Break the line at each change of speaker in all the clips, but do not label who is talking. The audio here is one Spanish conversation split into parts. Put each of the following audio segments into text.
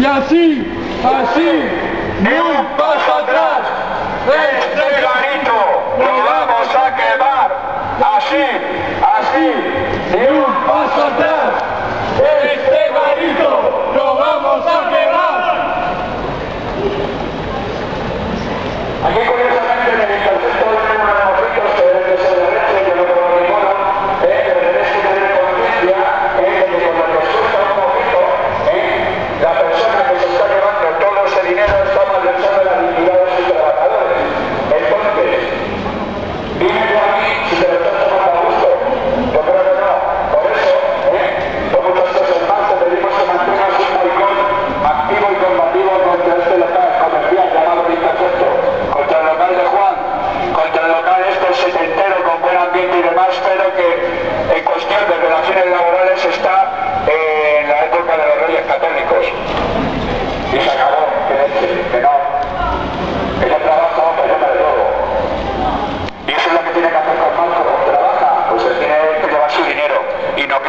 Y así, así, ni un paso atrás.
Este garito lo vamos a quemar. Así, así,
ni un paso atrás. Este garito lo vamos a quemar.
Aquí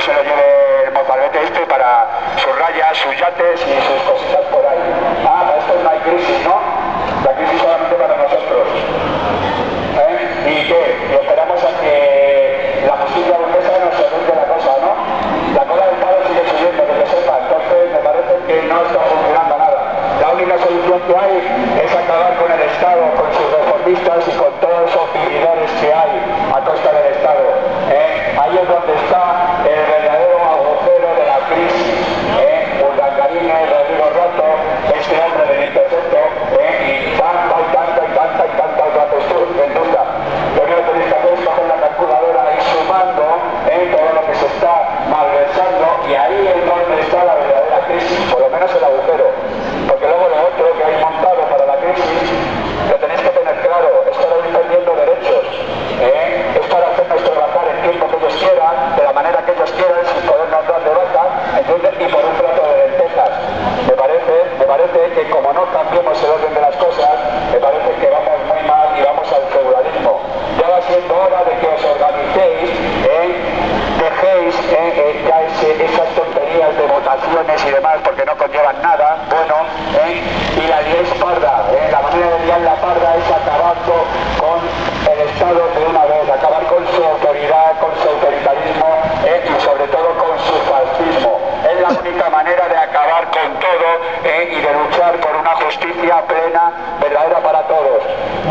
se lo lleve el mozalbete este para sus rayas, sus yates y sus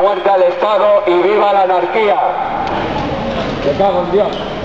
muerta al Estado y viva la anarquía.
Cago en Dios.